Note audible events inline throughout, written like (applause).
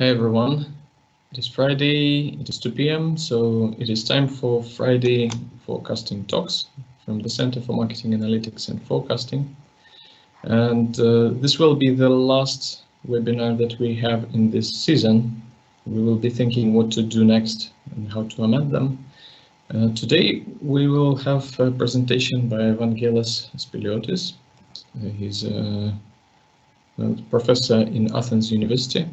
Hey everyone, it is Friday, it is 2 p.m., so it is time for Friday forecasting talks from the Center for Marketing Analytics and Forecasting. And uh, this will be the last webinar that we have in this season. We will be thinking what to do next and how to amend them. Uh, today we will have a presentation by Evangelos Spiliotis. Uh, he's a, a professor in Athens University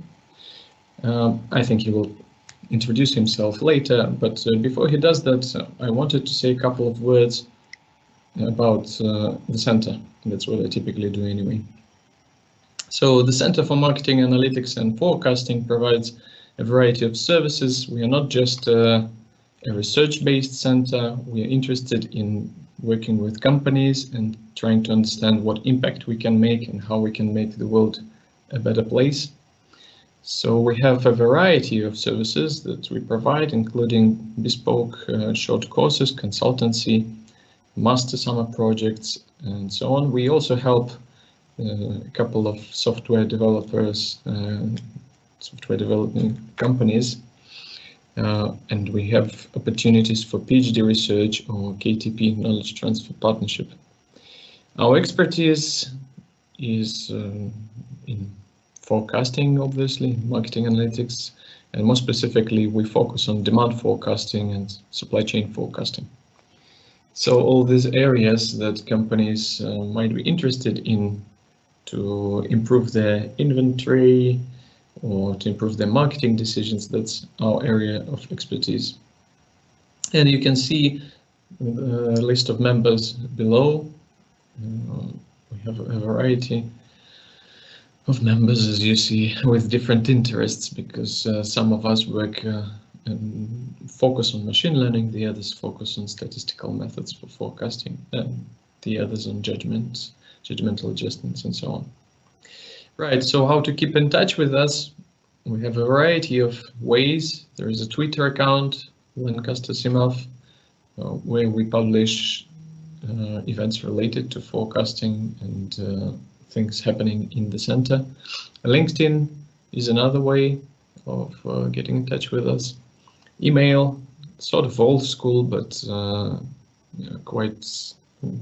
um, I think he will introduce himself later, but uh, before he does that, uh, I wanted to say a couple of words about uh, the center. That's what I typically do anyway. So the Center for Marketing Analytics and Forecasting provides a variety of services. We are not just uh, a research-based center. We are interested in working with companies and trying to understand what impact we can make and how we can make the world a better place. So we have a variety of services that we provide, including bespoke uh, short courses, consultancy, master summer projects, and so on. We also help uh, a couple of software developers, uh, software development companies, uh, and we have opportunities for PhD research or KTP, knowledge transfer partnership. Our expertise is uh, in forecasting, obviously, marketing analytics, and more specifically, we focus on demand forecasting and supply chain forecasting. So all these areas that companies uh, might be interested in to improve their inventory or to improve their marketing decisions, that's our area of expertise. And you can see the list of members below. Uh, we have a variety of members, as you see, with different interests, because uh, some of us work uh, focus on machine learning, the others focus on statistical methods for forecasting, and the others on judgments, judgmental adjustments, and so on. Right, so how to keep in touch with us? We have a variety of ways. There is a Twitter account, Lancaster CMAF, uh, where we publish uh, events related to forecasting and uh, things happening in the center. LinkedIn is another way of uh, getting in touch with us. Email, sort of old school, but uh, quite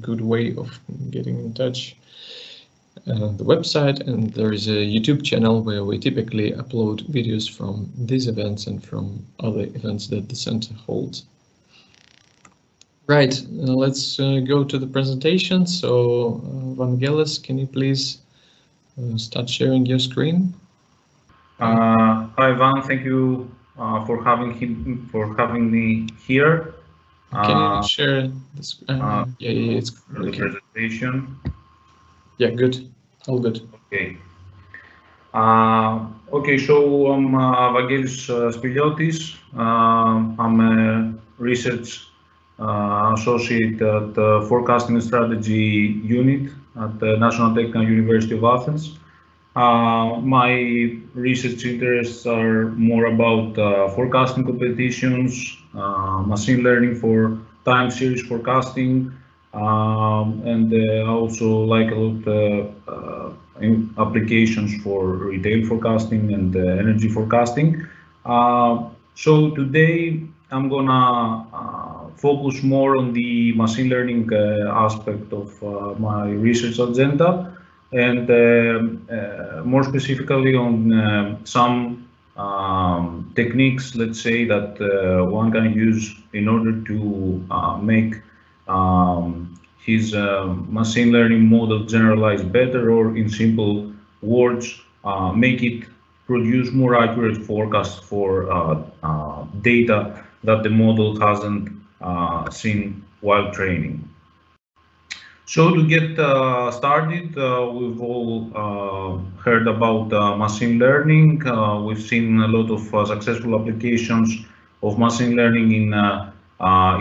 good way of getting in touch. Uh, the website and there is a YouTube channel where we typically upload videos from these events and from other events that the center holds. Right, uh, let's uh, go to the presentation. So, uh, Vangelis, can you please uh, start sharing your screen? Uh, hi, Van. Thank you uh, for having him for having me here. Can you share this? yeah, yeah, it's the okay. presentation. Yeah, good. All good. Okay. okay, so I'm Vangelis Spiliotis. I'm a research associate at the Forecasting Strategy Unit at the National Technical University of Athens. Uh, my research interests are more about uh, forecasting competitions, uh, machine learning for time series forecasting, um, and uh, also like a lot uh, applications for retail forecasting and energy forecasting. so today I'm gonna focus more on the machine learning uh, aspect of uh, my research agenda and um, uh, more specifically on some um, techniques, let's say, that one can use in order to make um, his uh, machine learning model generalize better or in simple words uh, make it produce more accurate forecasts for uh, data that the model hasn't uh, seen while training. So to get uh, started, uh, we've all uh, heard about uh, machine learning. Uh, we've seen a lot of successful applications of machine learning in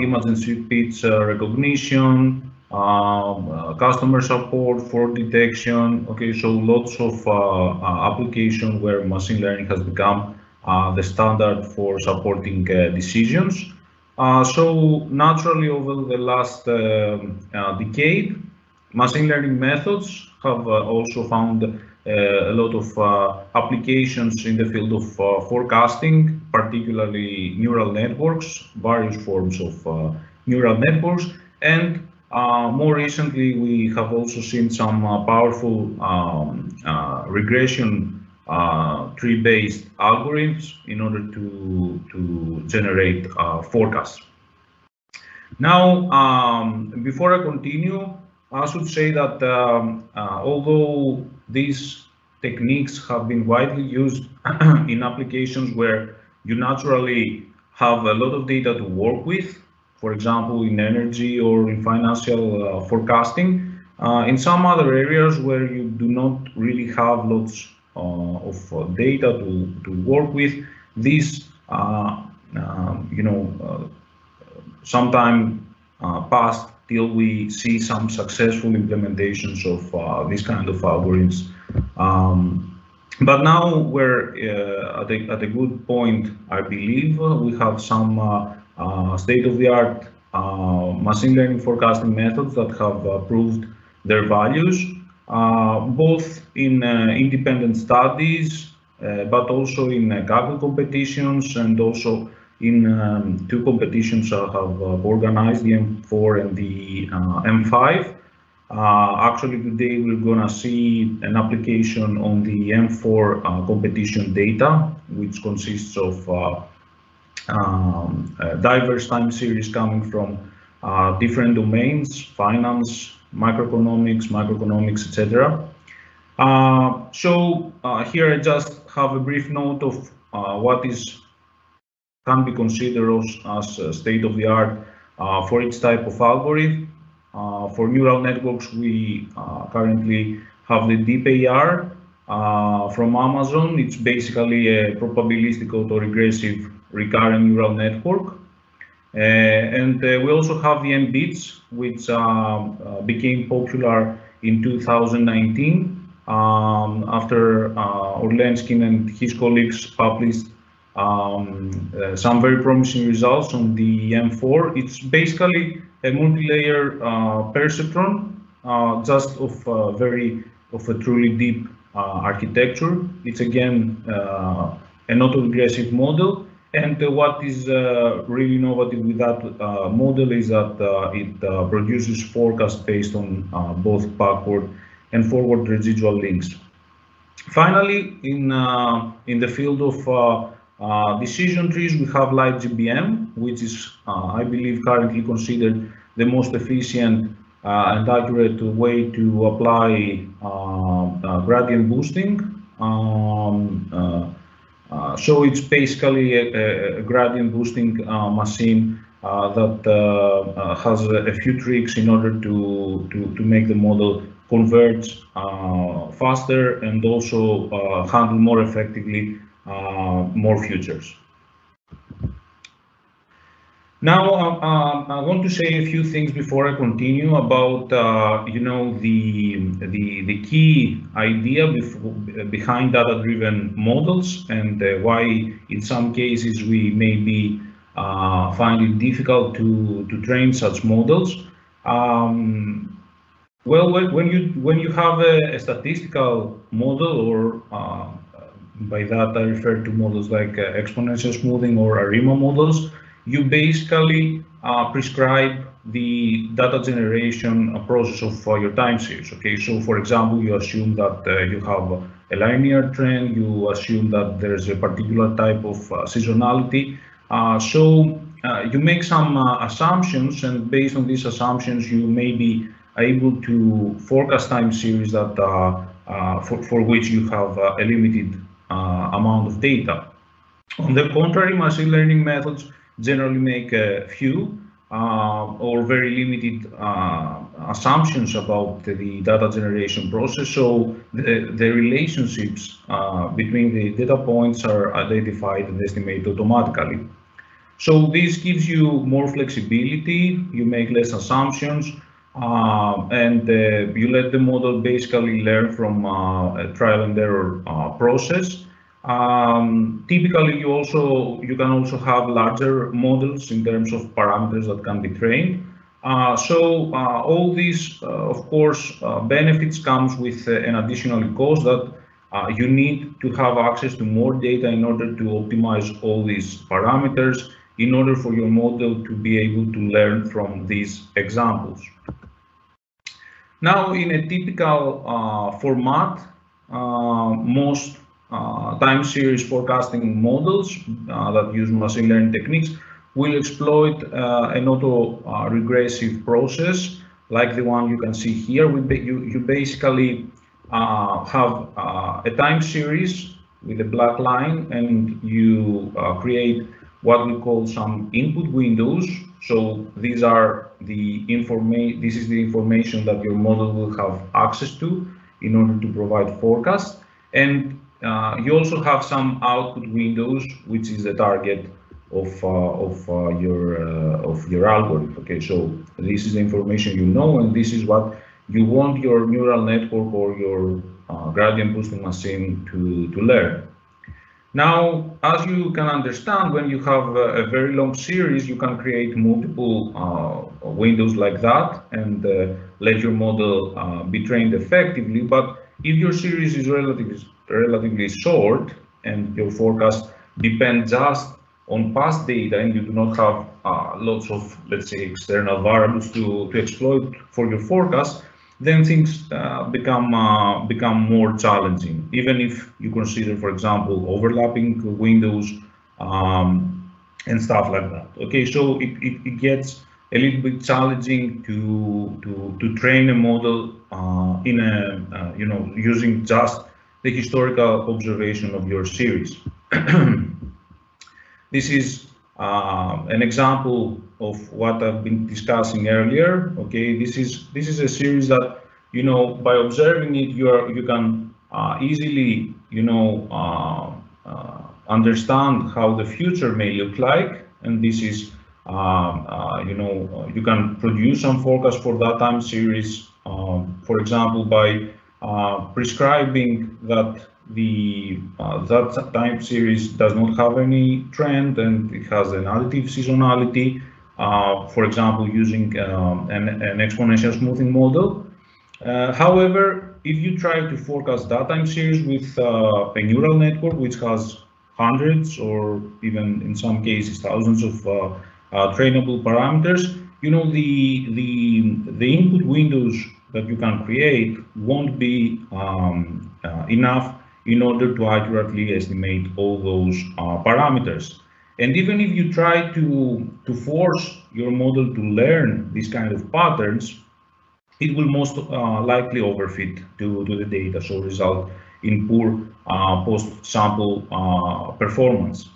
emergency pitch recognition, customer support, fraud detection. Okay, so lots of applications where machine learning has become the standard for supporting decisions. Uh, so naturally, over the last uh, uh, decade, machine learning methods have uh, also found a lot of applications in the field of forecasting, particularly neural networks, various forms of neural networks, and uh, more recently, we have also seen some uh, powerful um, uh, tree-based algorithms in order to, to generate forecasts. Now, um, before I continue, I should say that um, uh, although these techniques have been widely used (clears throat) in applications where you naturally have a lot of data to work with, for example, in energy or in financial uh, forecasting, uh, in some other areas where you do not really have lots uh, of uh, data to, to work with, this, uh, um, you know, uh, sometime past till we see some successful implementations of uh, this kind of algorithms. Um, but now we're uh, at, a, at a good point, I believe. we have some uh, uh state-of-the-art uh, machine learning forecasting methods that have uh, proved their values, both in independent studies, but also in Kaggle competitions and also in um, two competitions I have uh, organized, the M4 and the uh, M5. Uh, actually, today we're gonna see an application on the M4 uh, competition data, which consists of uh, um, diverse time series coming from uh, different domains, finance, microeconomics, macroeconomics, etc. so here I just have a brief note of what is can be considered as, as state-of-the-art uh, for each type of algorithm. Uh, for neural networks, we uh, currently have the DeepAR uh, from Amazon. It's basically a probabilistic autoregressive recurrent neural network. Uh, and uh, we also have the N-BEATS, which became popular in 2019 um, after Oreshkin and his colleagues published um, uh, some very promising results on the M4. It's basically a multi-layer uh, perceptron, uh, just of a very of a truly deep uh, architecture. It's again uh, an autoregressive model, and what is uh, really innovative with that model is that it produces forecasts based on both backward and forward residual links. Finally, in in the field of uh, decision trees, we have LightGBM, which is, uh, I believe, currently considered the most efficient uh, and accurate way to apply uh, uh, gradient boosting. Um, uh, so it's basically a, a gradient boosting uh, machine uh, that uh, has a, few tricks in order to, to, to make the model converge faster and also handle more effectively uh, more features. Now, um, um, I want to say a few things before I continue about, uh, you know, the, the, the key idea behind data-driven models and uh, why in some cases we maybe uh, find it difficult to, to train such models. Um, well, when you when you have a, a statistical model or uh, by that I refer to models like uh, exponential smoothing or ARIMA models. You basically uh, prescribe the data generation process of uh, your time series. Okay, so for example, you assume that uh, you have a linear trend, you assume that there's a particular type of uh, seasonality. Uh, so you make some assumptions, and based on these assumptions, you may be able to forecast time series that for, for which you have a limited uh, amount of data. On the contrary, machine learning methods generally make a few uh, or very limited uh, assumptions about the data generation process. So the, the relationships uh, between the data points are identified and estimated automatically. So this gives you more flexibility, you make less assumptions, uh, and uh, you let the model basically learn from uh, a trial and error process. Um, typically, you also you can also have larger models in terms of parameters that can be trained. Uh, so uh, all these, of course, benefits comes with an additional cost that uh, you need to have access to more data in order to optimize all these parameters in order for your model to be able to learn from these examples. Now, in a typical uh, format, uh, most uh, time series forecasting models uh, that use machine learning techniques will exploit uh, an auto regressive process like the one you can see here. We you, you basically uh, have uh, a time series with a black line and you uh, create what we call some input windows. So these are the information, this is the information that your model will have access to in order to provide forecast. And uh, you also have some output windows, which is the target of uh, of uh, your of your algorithm. Okay, so this is the information you know, and this is what you want your neural network or your uh, gradient boosting machine to, to learn. Now, as you can understand, when you have a, a very long series, you can create multiple uh, windows like that and uh, let your model uh, be trained effectively. But if your series is relatively, relatively short and your forecast depends just on past data and you do not have uh, lots of, let's say, external variables to, to exploit for your forecast, then things uh, become uh, become more challenging. Even if you consider, for example, overlapping windows um, and stuff like that. Okay, so it, it, it, gets a little bit challenging to to to train a model uh, in a uh, you know using just the historical observation of your series. (clears throat) this is uh, an example of what I've been discussing earlier. Okay, this is this is a series that you know by observing it you are you can uh, easily you know uh, uh understand how the future may look like, and this is um, uh, you know you can produce some forecast for that time series. Um, for example, by uh, prescribing that the uh, that time series does not have any trend and it has an additive seasonality. Uh, for example, using um, an, an, exponential smoothing model. Uh, however, if you try to forecast that time series with uh, a neural network which has hundreds or even in some cases thousands of trainable parameters, you know the the the input windows that you can create won't be um, enough in order to accurately estimate all those uh, parameters. And even if you try to, to force your model to learn these kind of patterns, it will most uh, likely overfit to, to the data, so result in poor uh, post-sample uh, performance.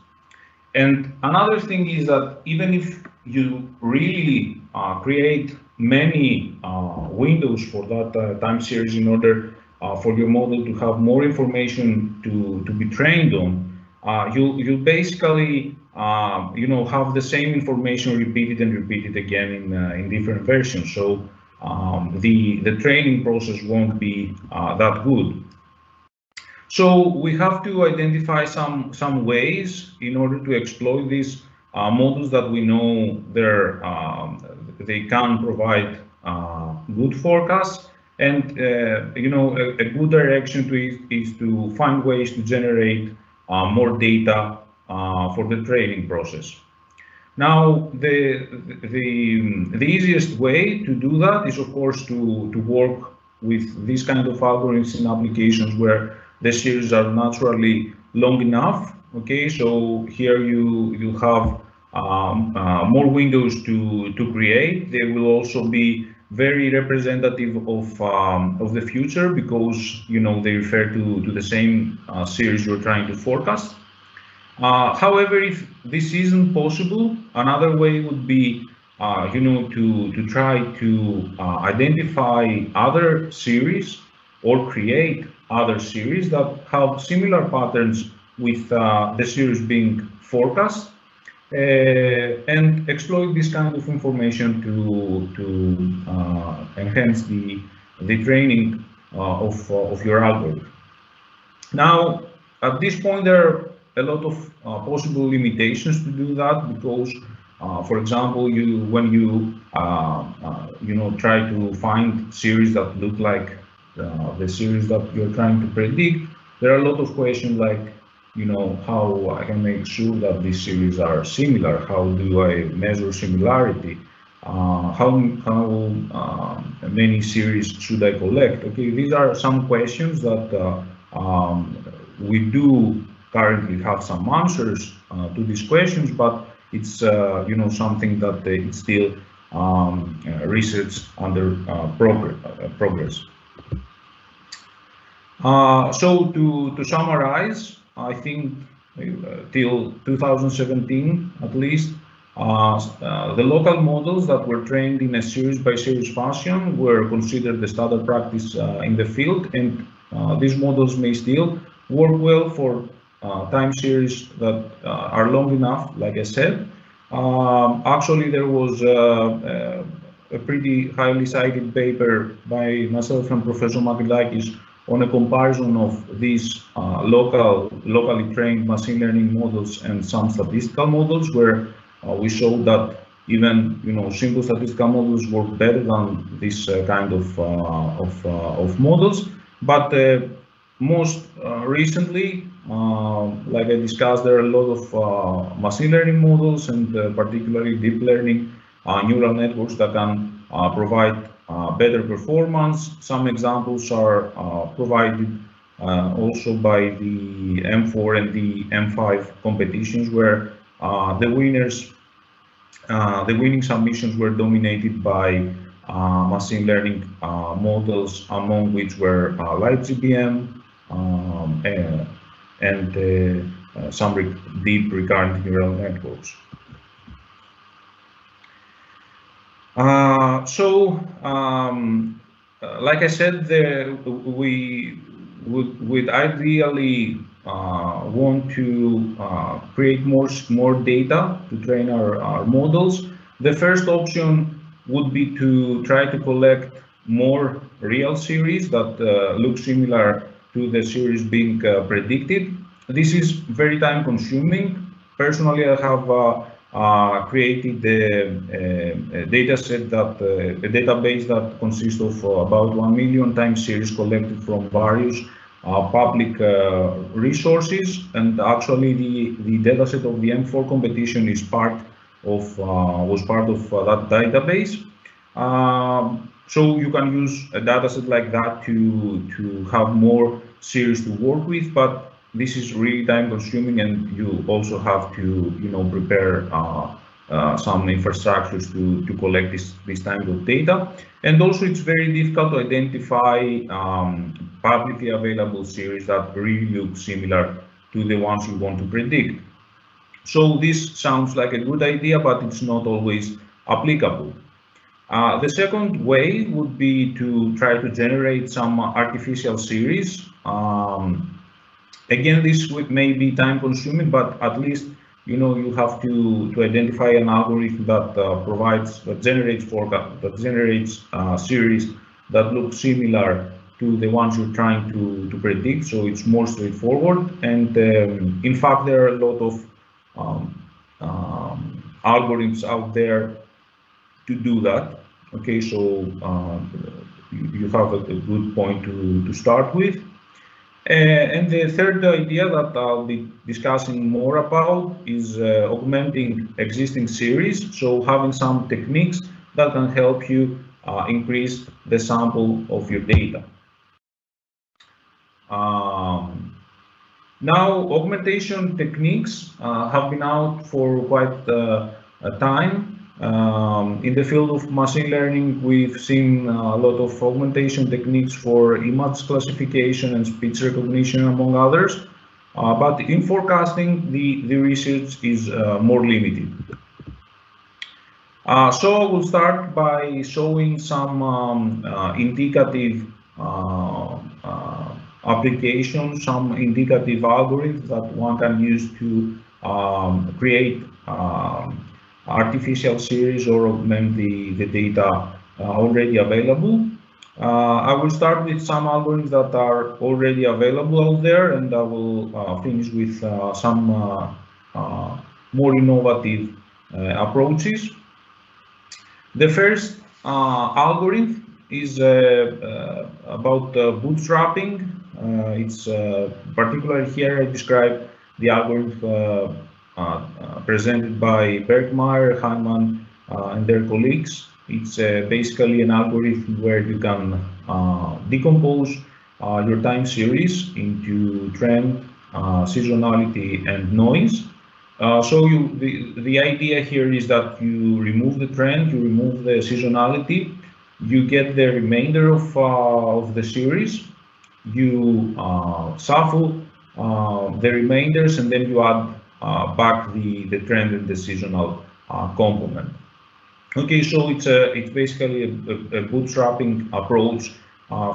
And another thing is that even if you really uh, create many uh, windows for that time series in order uh, for your model to have more information to, to be trained on, uh, you, you basically uh, you know, have the same information repeated and repeated again in, uh, in different versions. So um, the, the training process won't be uh, that good. So we have to identify some, some ways in order to exploit these uh, models that we know they're, um, they can provide good forecasts and uh, you know, a, a, good direction to it is to find ways to generate uh, more data uh, for the training process. Now, the, the, the easiest way to do that is, of course, to, to work with these kind of algorithms in applications where the series are naturally long enough. Okay, so here you, you have um, uh, more windows to, to create. They will also be very representative of um, of the future because you know they refer to to the same uh, series you're trying to forecast. Uh, however, if this isn't possible, another way would be uh, you know to to try to uh, identify other series or create other series that have similar patterns with uh, the series being forecast and exploit this kind of information to to uh, enhance the the training uh, of of your algorithm. Now, at this point, there are a lot of possible limitations to do that because uh, for example, you when you uh, uh, you know try to find series that look like the series that you're trying to predict, there are a lot of questions like, you know, how I can make sure that these series are similar? How do I measure similarity? Uh, how how um, many series should I collect? Okay, these are some questions that uh, um, we do currently have some answers uh, to these questions, but it's uh, you know something that it's still um, uh, research under uh, progress. progress. so to to summarize, I think till 2017 at least, uh, uh, the local models that were trained in a series by series fashion were considered the standard practice uh, in the field, and these models may still work well for uh, time series that uh, are long enough, like I said. Um, actually, there was uh, a pretty highly cited paper by myself and Professor Makridakis on a comparison of these uh, local, locally trained machine learning models and some statistical models, where uh, we showed that even you know simple statistical models work better than this uh, kind of of, of models. But most recently, uh, like I discussed, there are a lot of uh, machine learning models and uh, particularly deep learning neural networks that can provide better performance. Some examples are provided also by the M4 and the M5 competitions where the winners, the winning submissions were dominated by uh, machine learning uh, models, among which were uh, LightGBM, um, and uh, uh, some re deep recurrent neural networks. Uh, so, um, like I said, the, we would, would ideally uh, want to uh, create more, more data to train our, our models. The first option would be to try to collect more real series that uh, look similar to the series being uh, predicted. This is very time consuming. Personally, I have uh, uh, created a, a, data set that uh, a database that consists of uh, about 1 million time series collected from various uh, public uh, resources. And actually, the, the data set of the M4 competition is part of was part of that database. Um, so you can use a dataset like that to, to have more series to work with, but this is really time consuming and you also have to, you know, prepare uh, uh, some infrastructures to, to collect this, this type of data. And also it's very difficult to identify um, publicly available series that really look similar to the ones you want to predict. So this sounds like a good idea, but it's not always applicable. Uh, the second way would be to try to generate some artificial series. Um, again, this may be time consuming, but at least you know you have to to identify an algorithm that uh, provides that generates forecast that generates uh, series that look similar to the ones you're trying to to predict. So it's more straightforward. And um, in fact, there are a lot of um, um, algorithms out there to do that. Okay, so uh, you have a, a, good point to, to start with. Uh, and the third idea that I'll be discussing more about is uh, augmenting existing series. So having some techniques that can help you uh, increase the sample of your data. Um, now, augmentation techniques uh, have been out for quite uh, a time. Um, in the field of machine learning, we've seen a lot of augmentation techniques for image classification and speech recognition, among others. Uh, but in forecasting, the, the research is uh, more limited. Uh, so we'll start by showing some um, uh, indicative uh, uh, applications, some indicative algorithms that one can use to um, create um, artificial series or augment the, the data uh, already available. Uh, I will start with some algorithms that are already available out there, and I will uh, finish with uh, some uh, uh, more innovative approaches. The first algorithm is about bootstrapping it's particularly here I describe the algorithm presented by Bergmeir, Hyndman, and their colleagues. It's basically an algorithm where you can decompose your time series into trend, seasonality, and noise. Uh, so you, the, the idea here is that you remove the trend, you remove the seasonality, you get the remainder of, uh, of the series, you uh, shuffle uh, the remainders, and then you add uh, back the, the trend and the seasonal uh, component. Okay, so it's a it's basically a, a, a bootstrapping approach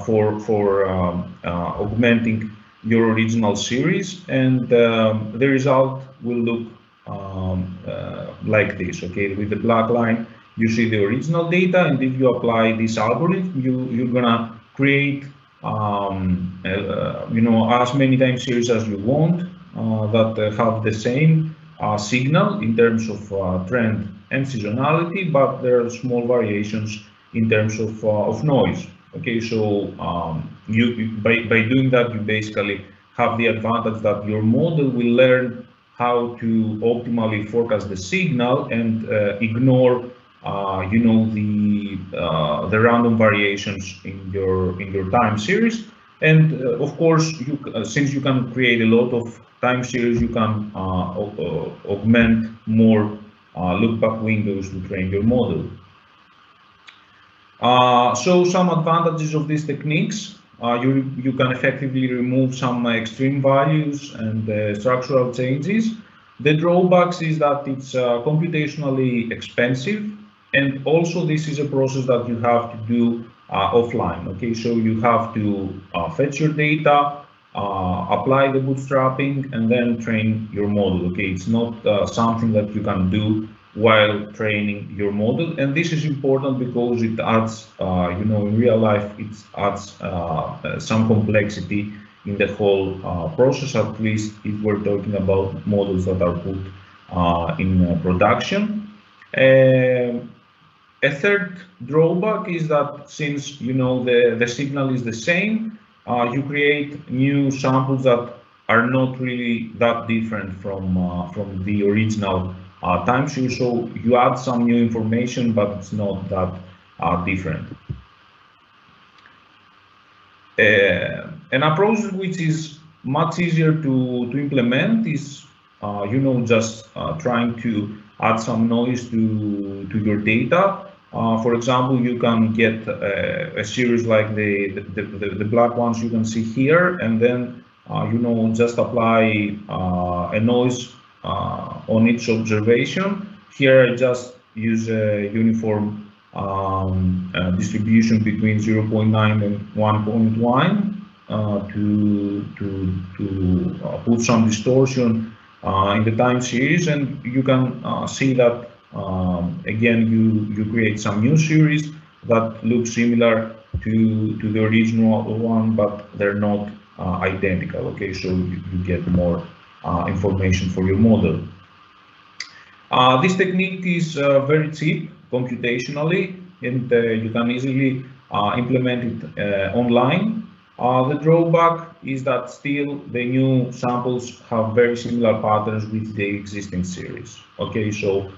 for for um, augmenting your original series and um, the result will look um, uh, like this okay with the black line you see the original data and if you apply this algorithm you you're gonna create um, uh, you know as many time series as you want uh, that uh, have the same uh, signal in terms of uh, trend and seasonality but there are small variations in terms of of noise. Okay so um, you by, by doing that you basically have the advantage that your model will learn how to optimally forecast the signal and uh, ignore uh, you know the uh, the random variations in your in your time series and uh, of course you uh, since you can create a lot of time series you can uh, augment more look back windows to train your model so some advantages of these techniques uh, you, you can effectively remove some extreme values and uh, structural changes. The drawbacks is that it's uh, computationally expensive and also this is a process that you have to do uh, offline. Okay, so you have to uh, fetch your data, uh, apply the bootstrapping and then train your model. Okay, it's not something that you can do while training your model. And this is important because it adds, uh, you know, in real life, it adds uh, uh, some complexity in the whole uh, process, at least if we're talking about models that are put uh, in uh, production. A third drawback is that since, you know, the, the signal is the same, you create new samples that are not really that different from, from the original uh, time series. So you add some new information, but it's not that uh, different. Uh, an approach which is much easier to, to implement is, uh, you know, just uh, trying to add some noise to, to your data. Uh, for example, you can get a series like the, the, the, the, black ones you can see here, and then, you know, just apply a noise uh, on each observation. Here I just use a uniform um, uh, distribution between 0.9 and 1.1 uh, to, to, to uh, put some distortion uh, in the time series and you can uh, see that um, again you, you create some new series that look similar to, to the original one but they're not identical okay so you, you get more uh, information for your model. Uh, this technique is uh, very cheap computationally and you can easily implement it online. the drawback is that still the new samples have very similar patterns with the existing series. Okay, so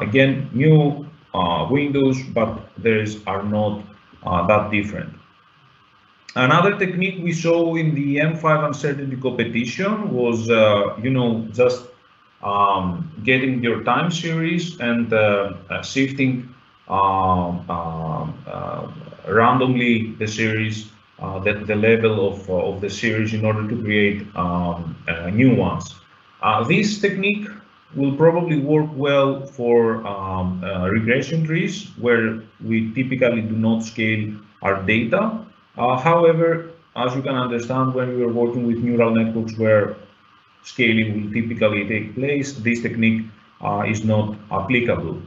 again, new windows, but theirs are not that different. Another technique we saw in the M5 uncertainty competition was, uh, you know, just um, getting your time series and uh, uh, shifting uh, uh, randomly the series, uh, the, the level of, of the series in order to create um, new ones. this technique will probably work well for um, regression trees where we typically do not scale our data uh, however, as you can understand, when we are working with neural networks where scaling will typically take place, this technique uh, is not applicable.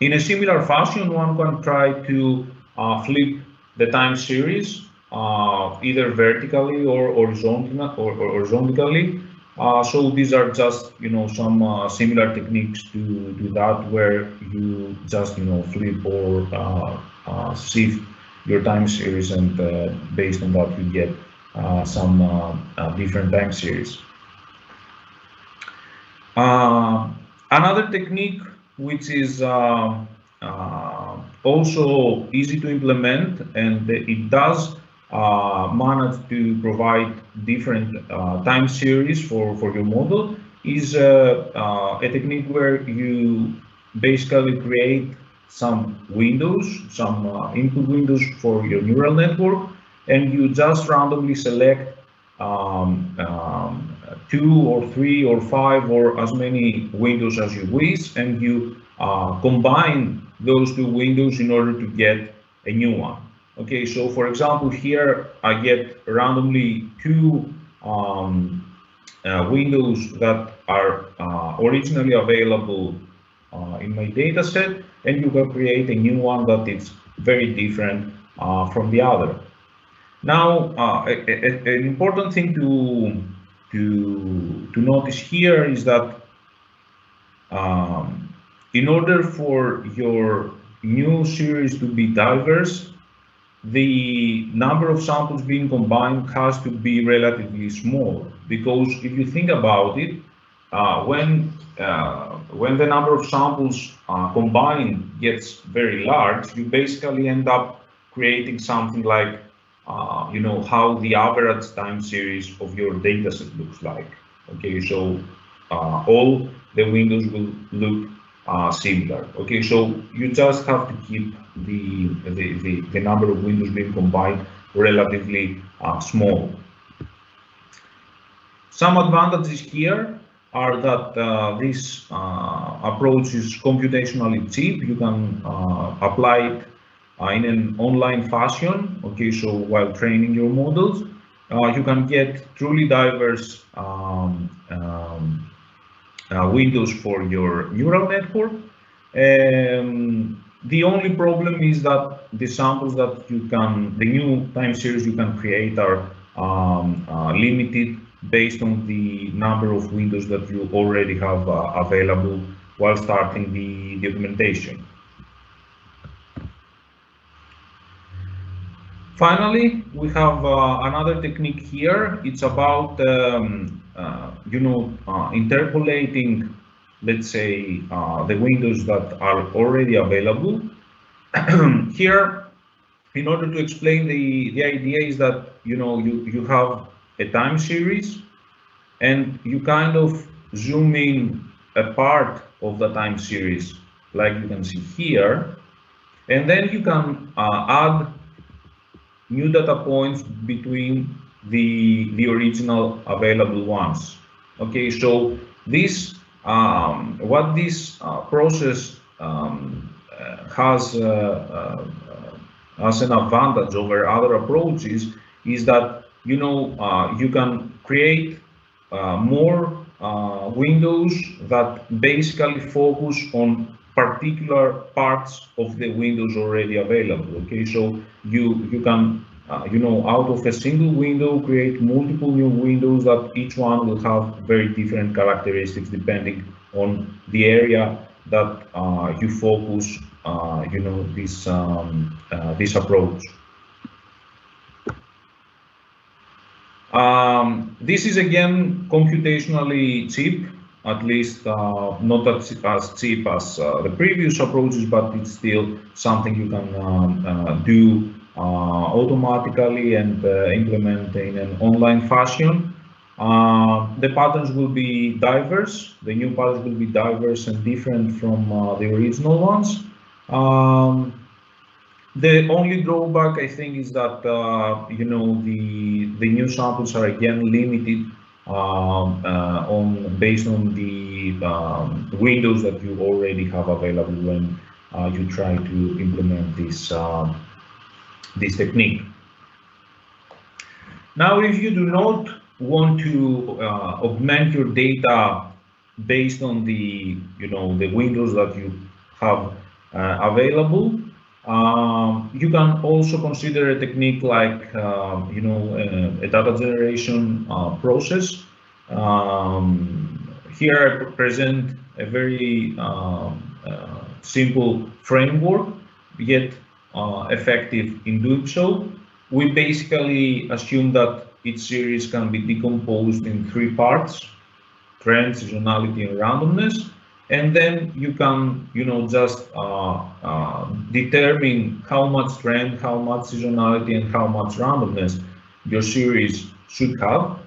In a similar fashion, one can try to uh, flip the time series uh, either vertically or horizontally. Or, or horizontally. Uh, so these are just you know some uh, similar techniques to do that, where you just you know flip or shift your time series and uh, based on that you get some different time series. another technique which is uh, uh, also easy to implement and it does uh, manage to provide different time series for, for your model is a technique where you basically create some windows, some uh, input windows for your neural network, and you just randomly select um, um, two or three or five or as many windows as you wish, and you uh, combine those two windows in order to get a new one. Okay, so for example, here I get randomly two um, uh, windows that are uh, originally available uh, in my data set, and you can create a new one that is very different uh, from the other. Now, uh, a, a, an important thing to, to, to notice here is that um, in order for your new series to be diverse, the number of samples being combined has to be relatively small because if you think about it, uh, when uh, when the number of samples uh, combined gets very large, you basically end up creating something like uh, you know, how the average time series of your dataset looks like. Okay, so uh, all the windows will look uh, similar. Okay, so you just have to keep the, the, the, the number of windows being combined relatively uh, small. Some advantages here are that uh, this uh, approach is computationally cheap. You can apply it uh, in an online fashion. Okay, so while training your models, uh, you can get truly diverse um, um, uh, windows for your neural network. Um, the only problem is that the samples that you can, the new time series you can create are um, uh, limited based on the number of windows that you already have uh, available while starting the, implementation. Finally, we have uh, another technique here. It's about, um, uh, you know, uh, interpolating, let's say, uh, the windows that are already available. (clears throat) here, in order to explain the, the idea is that, you know, you, you have a time series and you kind of zoom in a part of the time series, like you can see here, and then you can uh, add new data points between the, the original available ones. Okay, so this, um, what this uh, process um, uh, has uh, uh, as an advantage over other approaches is that, you know, you can create more windows that basically focus on particular parts of the windows already available. Okay, so you you can uh, you know out of a single window create multiple new windows that each one will have very different characteristics depending on the area that uh, you focus uh, you know this um, uh, this approach. Um, this is again computationally cheap at least uh, not as, as cheap as the previous approaches, but it's still something you can um, do automatically and uh, implement in an online fashion. Uh, the patterns will be diverse. The new patterns will be diverse and different from the original ones. Um, the only drawback, I think, is that you know the the new samples are again limited um, uh, on based on the um, windows that you already have available when uh, you try to implement this um, this technique. Now, if you do not want to uh, augment your data based on the you know the windows that you have uh, available, um, you can also consider a technique like, uh, you know, a, a data generation uh, process. Um, here I present a very um, uh, simple framework, yet uh, effective in doing so. We basically assume that each series can be decomposed in three parts, trend, seasonality, and randomness. And then you can, you know, just uh, uh, determine how much trend, how much seasonality, and how much randomness your series should have.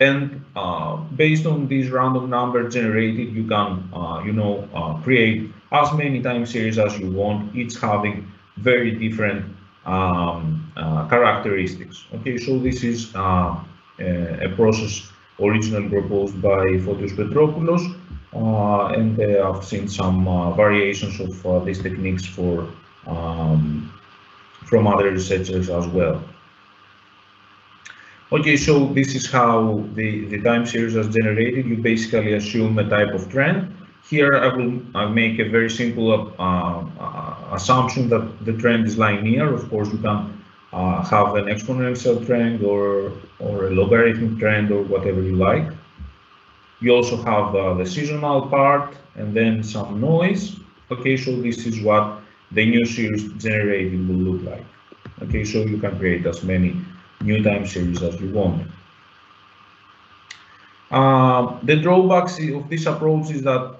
And uh, based on these random numbers generated, you can, uh, you know, uh, create as many time series as you want, each having very different um, uh, characteristics. Okay, so this is uh, a, process originally proposed by Fotios Petropoulos, uh, and I've seen some variations of these techniques for um, from other researchers as well. Okay, so this is how the, the time series is generated. You basically assume a type of trend. Here I will I make a very simple uh, uh, assumption that the trend is linear. Of course, you can uh, have an exponential trend or, or a logarithmic trend or whatever you like. You also have uh, the seasonal part and then some noise. Okay, so this is what the new series generated will look like. Okay, so you can create as many new time series as you want. Uh, the drawbacks of this approach is that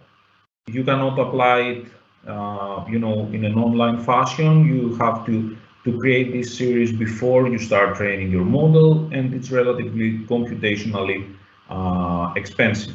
you cannot apply it, you know, in an online fashion. You have to to create this series before you start training your model, and it's relatively computationally uh, expensive.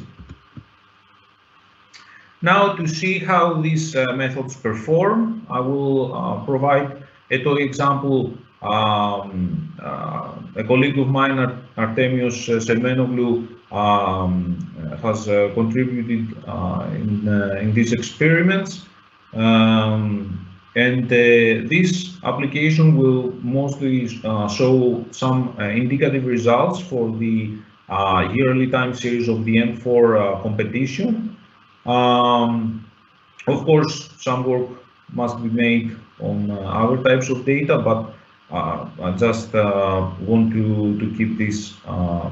Now, to see how these uh, methods perform, I will uh, provide a toy example um, uh, a colleague of mine, Artemios Semenoglou, um, has uh, contributed uh, in, in these experiments. Um, and this application will mostly show some indicative results for the yearly time series of the M4 competition. Um, of course, some work must be made on uh, other types of data, but uh, I just uh, want to, to keep this uh,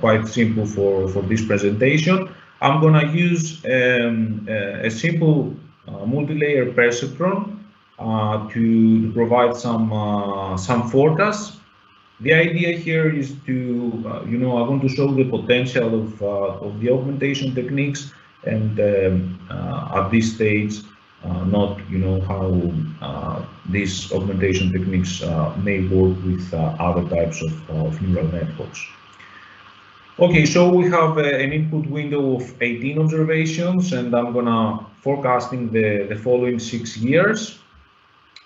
quite simple for, for this presentation. I'm going to use um, a simple multi-layer perceptron to, to, provide some some forecasts. The idea here is to, you know, I want to show the potential of, of the augmentation techniques and um, at this stage uh, not you know how uh, these augmentation techniques uh, may work with other types of, of, neural networks. Okay, so we have an input window of 18 observations, and I'm gonna forecasting the, the following six years.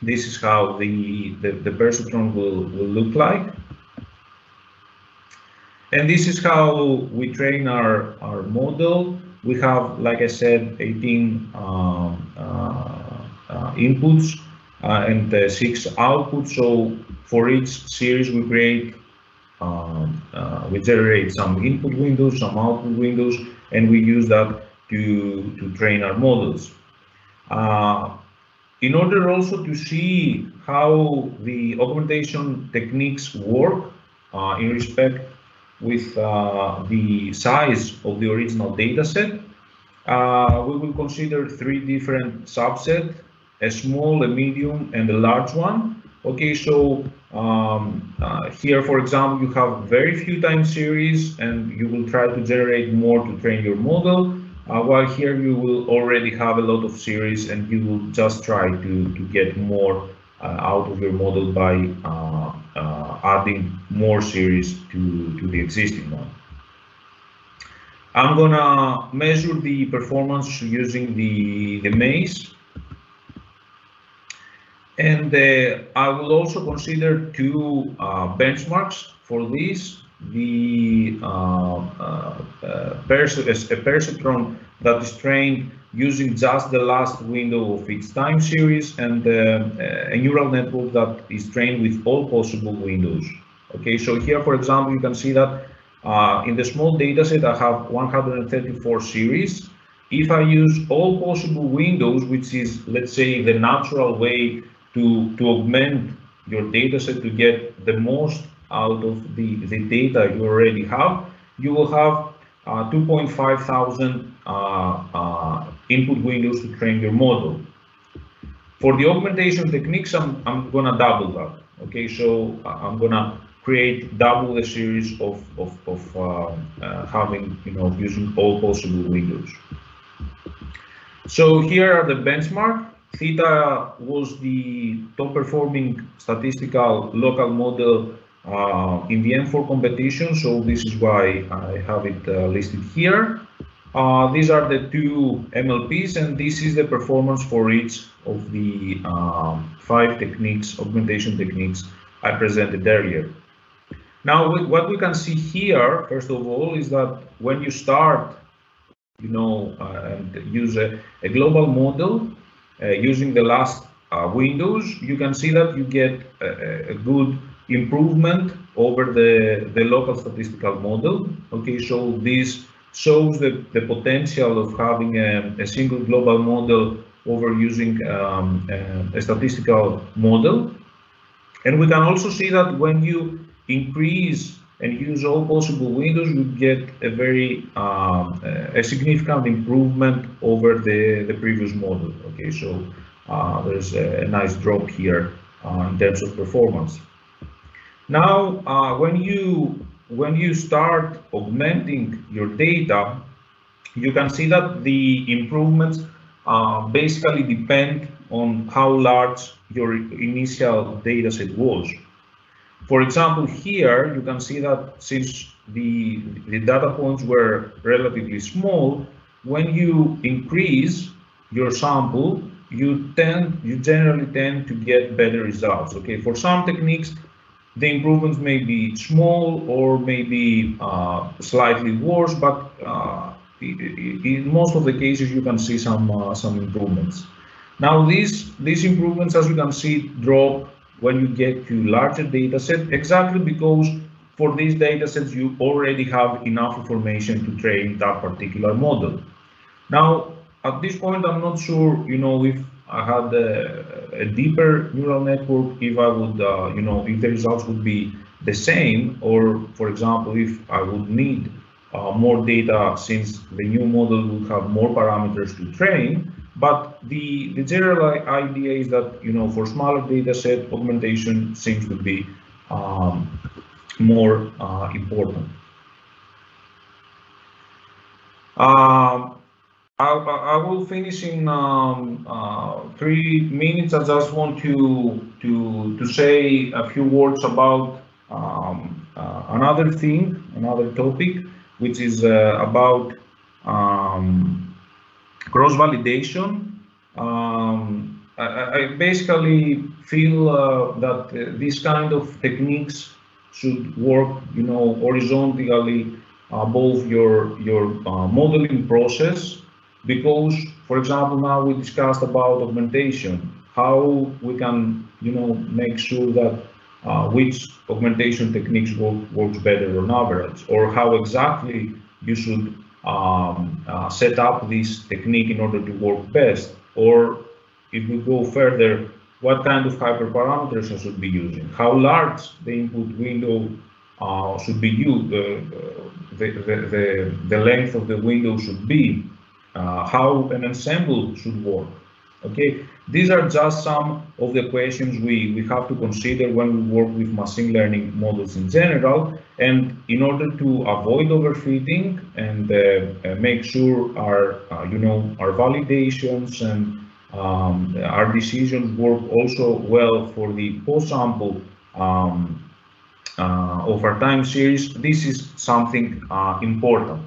This is how the, the, the perceptron will, will look like. And this is how we train our, our model we have, like I said, 18 um, uh, uh, inputs uh, and six outputs. So for each series, we create, um, we generate some input windows, some output windows, and we use that to, to train our models. in order also to see how the augmentation techniques work in respect with uh, the size of the original data set. Uh, we will consider three different subsets, a small, a medium, and a large one. Okay, so um, uh, here, for example, you have very few time series and you will try to generate more to train your model. Uh, while here you will already have a lot of series and you will just try to, to get more uh, out of your model by uh, uh, adding more series to, to the existing one. I'm gonna measure the performance using the, the MASE. And uh, I will also consider two uh, benchmarks for this. The uh, a perceptron that is trained using just the last window of its time series and uh, a neural network that is trained with all possible windows. Okay, so here, for example, you can see that uh, in the small dataset, I have 134 series. If I use all possible windows, which is, let's say, the natural way to, to augment your dataset to get the most out of the, the data you already have, you will have uh, 2.5 thousand uh, uh, input windows to train your model. For the augmentation techniques, I'm, I'm gonna double that. Okay, so I'm gonna create double the series of, of, of uh, uh, having, you know, using all possible windows. So here are the benchmark. Theta was the top performing statistical local model uh, in the M4 competition, so this is why I have it uh, listed here. Uh, these are the two MLPs, and this is the performance for each of the um, five techniques, augmentation techniques I presented earlier. Now, what we can see here, first of all, is that when you start, you know, uh, and use a, a, global model using the last uh, windows, you can see that you get a, a, good improvement over the, the local statistical model. Okay, so this shows the, the potential of having a, a single global model over using um, a, a statistical model. And we can also see that when you increase and use all possible windows, you get a very um, a significant improvement over the, the previous model. Okay, so uh, there's a, a, nice drop here uh, in terms of performance. Now, uh, when you when you start augmenting your data, you can see that the improvements uh, basically depend on how large your initial data set was. For example, here you can see that since the, the data points were relatively small, when you increase your sample, you tend, you generally tend to get better results. Okay, for some techniques, the improvements may be small or maybe uh, slightly worse, but uh, in most of the cases you can see some uh, some improvements. Now these these improvements, as you can see, drop when you get to larger data set, exactly because for these data sets you already have enough information to train that particular model. Now, at this point, I'm not sure, you know, if I had a, a deeper neural network, if I would, uh, you know, if the results would be the same, or for example, if I would need uh, more data since the new model would have more parameters to train. But the, the general idea is that, you know, for smaller data set, augmentation seems to be um, more uh, important. Um, I, I, will finish in um, uh, three minutes. I just want to to to say a few words about um, uh, another thing, another topic, which is uh, about um, cross validation. Um, I, I, basically feel uh, that these kind of techniques should work, you know, horizontally above your your uh, modeling process because, for example, now we discussed about augmentation, how we can, you know, make sure that uh, which augmentation techniques work, works better on average, or how exactly you should um, uh, set up this technique in order to work best, or if we go further, what kind of hyperparameters I should be using, how large the input window uh, should be used, the, the, the, the length of the window should be, uh, how an ensemble should work. Okay, these are just some of the questions we, we have to consider when we work with machine learning models in general. And in order to avoid overfitting and uh, uh, make sure our, uh, you know, our validations and um, our decisions work also well for the post-sample um, uh, our time series, this is something uh, important.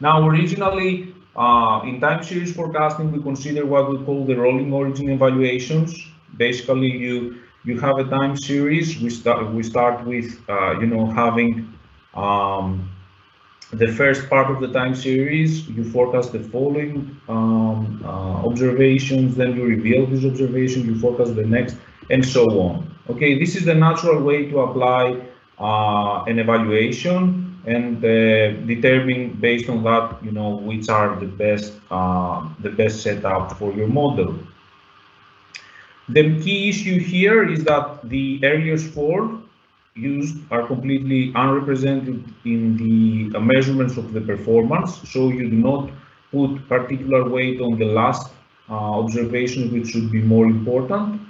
Now, originally, uh, in time series forecasting, we consider what we call the rolling origin evaluations. Basically, you you have a time series. We start we start with uh, you know having um, the first part of the time series. You forecast the following um, uh, observations, then you reveal these observations. You forecast the next, and so on. Okay, this is the natural way to apply uh, an evaluation and uh, determine based on that, you know, which are the best, uh, the best setup for your model. The key issue here is that the areas for used are completely unrepresented in the uh, measurements of the performance. So you do not put particular weight on the last uh, observation, which should be more important.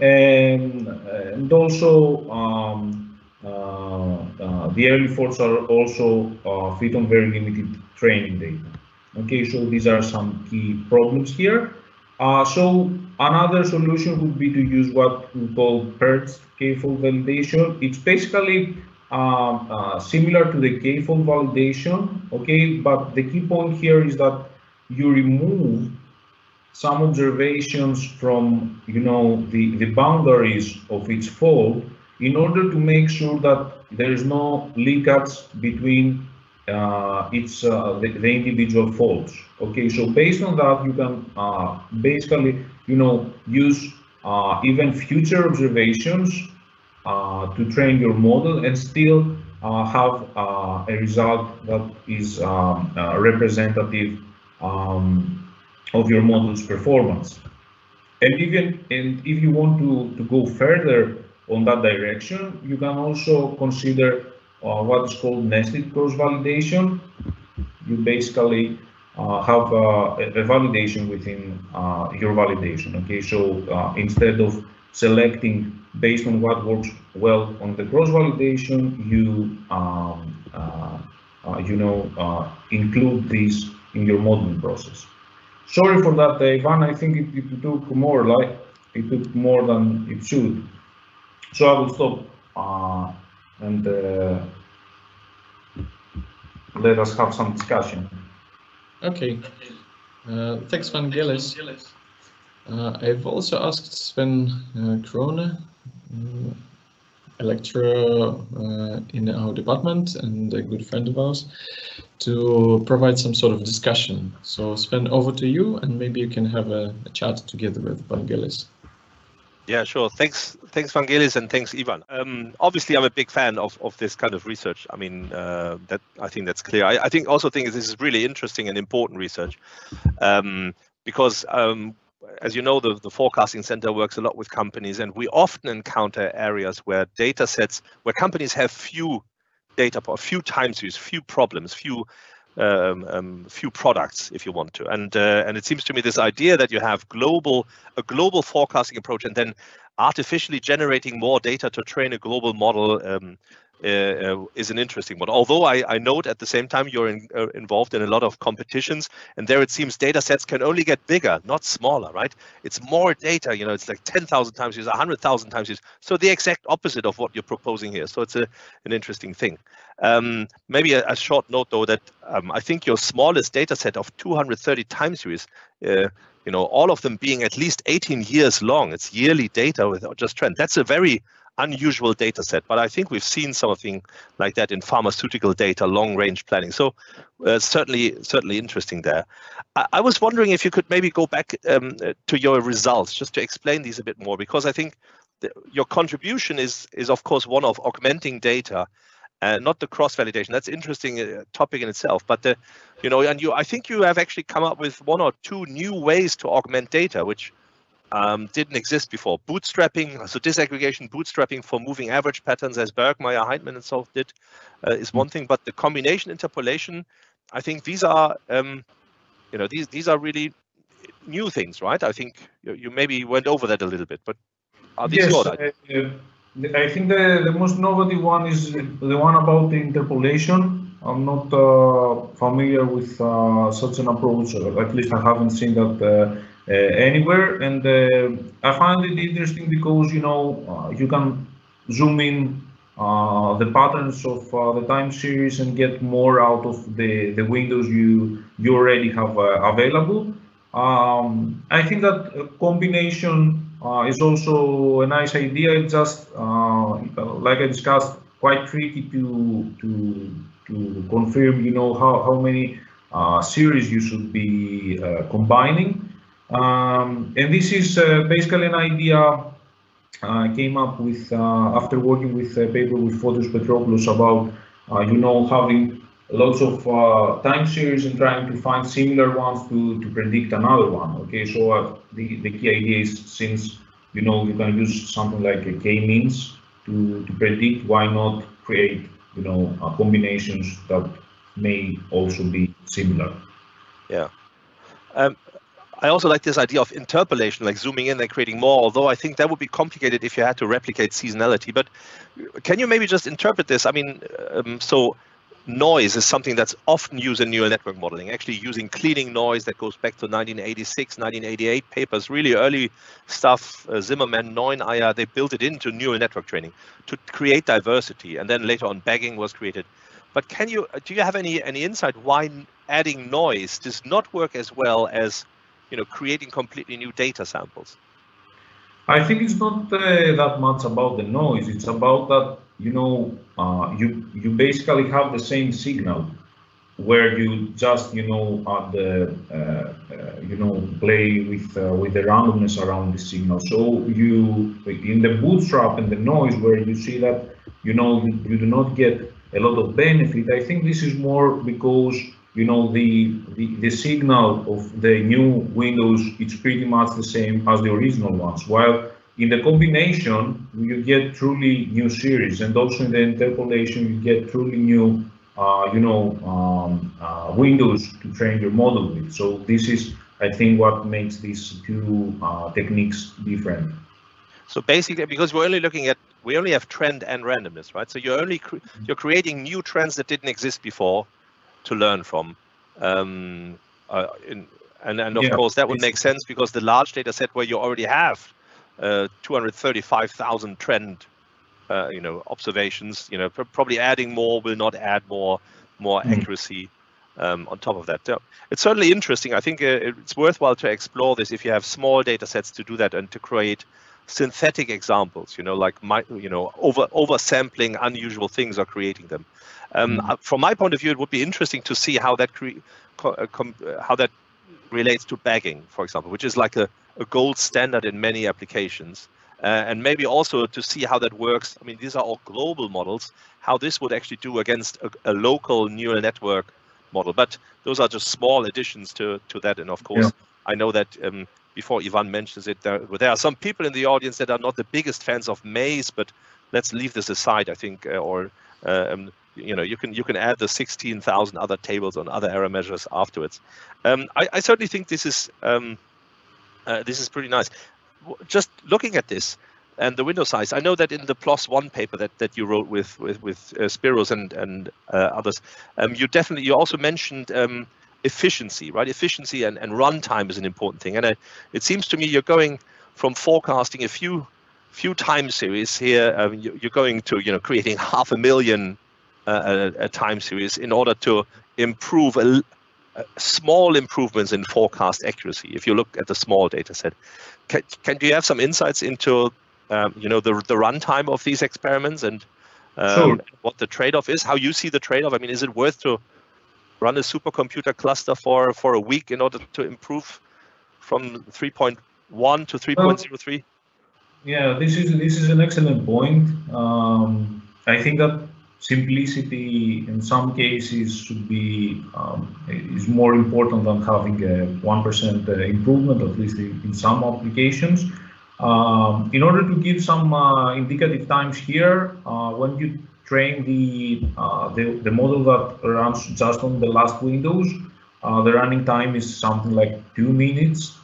and, and also um, uh, uh, the early folds are also uh, fit on very limited training data. Okay, so these are some key problems here. Uh, so another solution would be to use what we call purged k-fold validation. It's basically uh, uh, similar to the k-fold validation, okay, but the key point here is that you remove some observations from, you know, the, the boundaries of each fold in order to make sure that there is no leakage between uh, it's uh, the, the, individual folds. Okay, so based on that, you can uh, basically, you know, use uh, even future observations uh, to train your model and still uh, have a result that is um, representative um, of your model's performance. And even and if you want to, to go further on that direction, you can also consider uh, what is called nested cross-validation. You basically uh, have uh, a, validation within uh, your validation. Okay, so uh, instead of selecting based on what works well on the cross-validation, you um, uh, you know include this in your modeling process. Sorry for that, Ivan. I think it, it took more like it took more than it should. So I will stop and uh, let us have some discussion. Okay. Uh, thanks, Vangelis. Uh, I've also asked Sven uh, Crone, uh, a lecturer uh, in our department and a good friend of ours, to provide some sort of discussion. So Sven, over to you, and maybe you can have a, a chat together with Van Vangelis. Yeah, sure. Thanks, thanks, Vangelis, and thanks, Ivan. Um, obviously, I'm a big fan of, of this kind of research. I mean, uh, that I think that's clear. I, I, think also think this is really interesting and important research um, because, um, as you know, the, the forecasting center works a lot with companies, and we often encounter areas where data sets, where companies have few data, few time series, few problems, few um, um, few products if you want to. And uh, and it seems to me this idea that you have global a global forecasting approach and then artificially generating more data to train a global model um, uh, uh, is an interesting one. Although I, I note at the same time you're in, uh, involved in a lot of competitions, and there it seems data sets can only get bigger, not smaller, right? It's more data, you know, it's like 10,000 times used, 100,000 times used. So the exact opposite of what you're proposing here. So it's a, an interesting thing. Um, maybe a, a, short note though that um, I think your smallest data set of 230 time series uh, you know, all of them being at least 18 years long. It's yearly data with just trend. That's a very unusual data set, but I think we've seen something like that in pharmaceutical data, long range planning. So uh, certainly, certainly interesting there. I, I, was wondering if you could maybe go back um, to your results just to explain these a bit more, because I think your contribution is is of course one of augmenting data. Uh, not the cross validation. That's interesting uh, topic in itself. But the, you know, and you, I think you have actually come up with one or two new ways to augment data, which um, didn't exist before. Bootstrapping, so disaggregation, bootstrapping for moving average patterns, as Bergmeir, Hyndman, and so did, uh, is one thing. But the combination interpolation, I think these are, um, you know, these these are really new things, right? I think you, you maybe went over that a little bit, but are these yes, uh, I think the, the most novelty one is the one about the interpolation. I'm not uh, familiar with uh, such an approach, at least I haven't seen that uh, uh, anywhere. And uh, I find it interesting because, you know, uh, you can zoom in the patterns of the time series and get more out of the, the windows you, you already have available. Um, I think that combination is also a nice idea. It's just, uh, like I discussed, quite tricky to to to confirm. You know how how many uh, series you should be combining. Um, and this is uh, basically an idea I uh, came up with uh, after working with a paper with Fotios Petropoulos about, uh, you know, having lots of uh, time series and trying to find similar ones to, to predict another one. Okay, so uh, the, the key idea is since, you know, you can use something like a k-means to, to predict, why not create, you know, combinations that may also be similar. Yeah. Um, I also like this idea of interpolation, like zooming in and creating more, although I think that would be complicated if you had to replicate seasonality. But can you maybe just interpret this? I mean, um, so noise is something that's often used in neural network modeling, actually using cleaning noise that goes back to 1986, 1988 papers, really early stuff, uh, Zimmermann, Neuneier, they built it into neural network training to create diversity. And then later on bagging was created. But can you, do you have any, any insight why adding noise does not work as well as, you know, creating completely new data samples? I think it's not uh, that much about the noise. It's about that you know, uh, you you basically have the same signal where you just you know at the uh, uh, you know play with uh, with the randomness around the signal. So you in the bootstrap and the noise where you see that you know you, you do not get a lot of benefit. I think this is more because you know the, the the signal of the new windows it's pretty much the same as the original ones while in the combination, you get truly new series, and also in the interpolation, you get truly new, uh, you know, um, uh, windows to train your model with. So this is, I think, what makes these two uh, techniques different. So basically, because we're only looking at, we only have trend and randomness, right? So you're only cre mm-hmm. you're creating new trends that didn't exist before to learn from. Um, uh, in, and and of yeah, course that would make sense because the large data set where you already have uh, 235,000 trend, uh, you know, observations. You know, probably adding more will not add more more mm. accuracy um, on top of that. So it's certainly interesting. I think uh, it's worthwhile to explore this if you have small data sets to do that and to create synthetic examples. You know, like my, you know, over over sampling unusual things or creating them. Um, mm. From my point of view, it would be interesting to see how that cre- uh, how that relates to bagging, for example, which is like a a gold standard in many applications. Uh, and maybe also to see how that works. I mean, these are all global models, how this would actually do against a, a local neural network model. But those are just small additions to, to that. And of course, yeah. I know that um, before Ivan mentions it, there, there are some people in the audience that are not the biggest fans of MASE, but let's leave this aside, I think, uh, or uh, um, you know, you can you can add the 16,000 other tables on other error measures afterwards. Um, I, I, certainly think this is um, uh, this is pretty nice. Just looking at this and the window size, I know that in the One paper that, that you wrote with with with uh, Spyros and and uh, others, um, you definitely you also mentioned um, efficiency, right? Efficiency and and runtime is an important thing, and uh, it seems to me you're going from forecasting a few few time series here. Um, you, are going to you know creating half a million uh, a, a time series in order to improve a, small improvements in forecast accuracy if you look at the small data set. Can, can you have some insights into um, you know the the runtime of these experiments and um, sure. what the trade-off is? How you see the trade-off? I mean, is it worth to run a supercomputer cluster for for a week in order to improve from 3.1 to 3.03? Well, yeah, this is this is an excellent point. Um, I think that simplicity in some cases should be um, is more important than having a 1% uh, improvement, at least in some applications. Um, in order to give some uh, indicative times here, uh, when you train the, uh, the, the model that runs just on the last windows, uh, the running time is something like two minutes.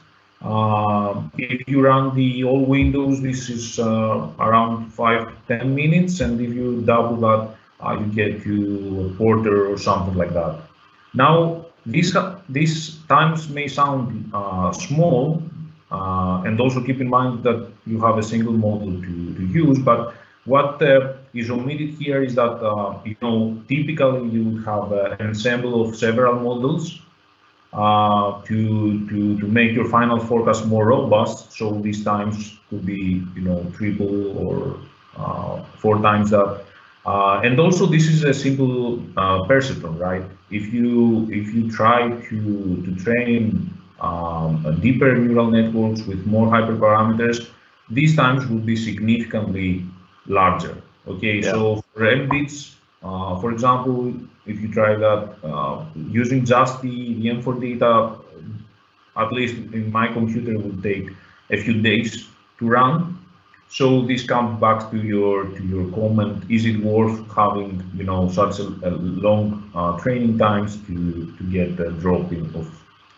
Uh, if you run the all windows, this is around five to 10 minutes, and if you double that, uh, you get to a quarter or something like that. Now, these, these times may sound uh, small, uh, and also keep in mind that you have a single model to, to use, but what uh, is omitted here is that, uh, you know, typically you would have uh, an ensemble of several models to, to, to make your final forecast more robust. So these times could be, you know, triple or four times that uh, and also, this is a simple uh, perceptron, right? If you if you try to to train um, deeper neural networks with more hyperparameters, these times would be significantly larger. Okay, yeah. so for N-BEATS, uh, for example, if you try that uh, using just the, the M4 data, at least in my computer, would take a few days to run. So this comes back to your to your comment: Is it worth having you know such a, a long uh, training times to to get a drop in of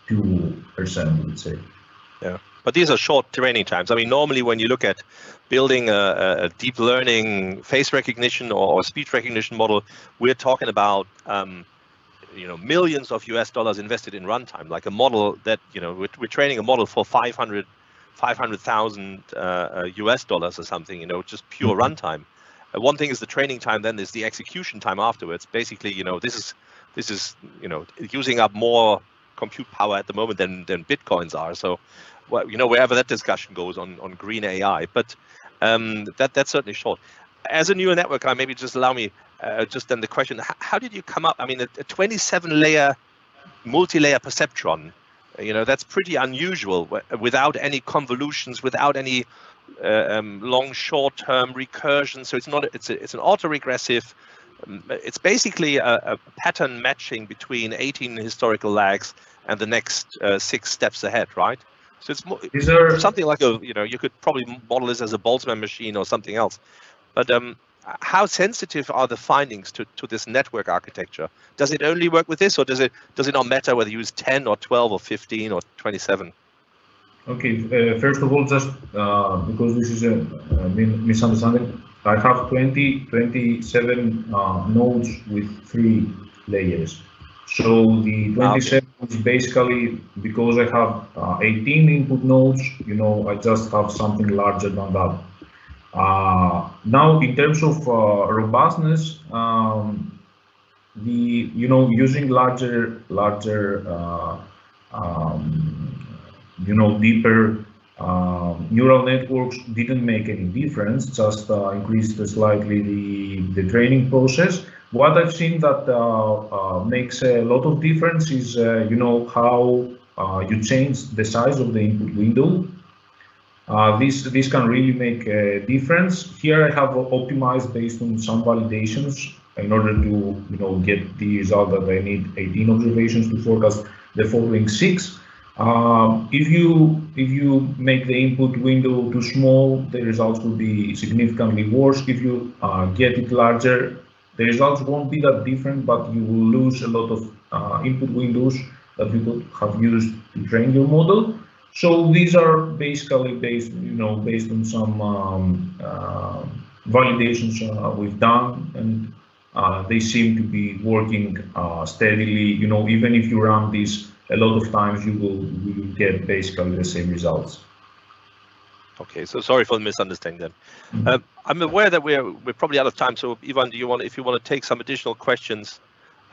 two percent, let's say? Yeah, but these are short training times. I mean, normally when you look at building a, a deep learning face recognition or, or, speech recognition model, we're talking about um, you know millions of US dollars invested in runtime, like a model that you know we're, we're training a model for 500 500,000 uh, US uh, dollars or something, you know, just pure mm-hmm. runtime. Uh, one thing is the training time, then there's the execution time afterwards. Basically, you know, this is this is you know using up more compute power at the moment than than bitcoins are. So, well, you know, wherever that discussion goes on on green AI, but um, that that's certainly short. As a neural network guy, maybe just allow me uh, just then the question: how, how, did you come up? I mean, a, a 27 layer multi-layer perceptron you know that's pretty unusual without any convolutions without any uh, um, long short-term recursion so it's not it's a, it's an autoregressive um, it's basically a, a, pattern matching between 18 historical lags and the next uh, six steps ahead right? So it's more, there... something like a you know you could probably model this as a boltzmann machine or something else. But um, how sensitive are the findings to, to this network architecture? Does it only work with this, or does it does it not matter whether you use 10 or 12 or 15 or 27? Okay, uh, first of all, just uh, because this is a, a misunderstanding, I have 20, 27 uh, nodes with three layers. So the 27 ah, okay. is basically because I have uh, 18 input nodes, you know, I just have something larger than that. Uh, now, in terms of uh, robustness, um, the you know using larger larger uh, um, you know deeper uh, neural networks didn't make any difference, just uh, increased slightly the the training process. What I've seen that uh, makes a lot of difference is you know how you change the size of the input window uh, this this can really make a difference. Here I have optimized based on some validations in order to you know get the result that I need 18 observations to forecast the following six. Um, if you if you make the input window too small, the results will be significantly worse. If you uh, get it larger, the results won't be that different, but you will lose a lot of uh, input windows that you could have used to train your model. So these are basically based, you know, based on some um, uh, validations uh, we've done, and uh, they seem to be working uh, steadily. You know, even if you run these a lot of times, you will, you will get basically the same results. Okay, so sorry for the misunderstanding. Then mm -hmm. I'm aware that we're we're probably out of time. So Ivan, do you want if you want to take some additional questions,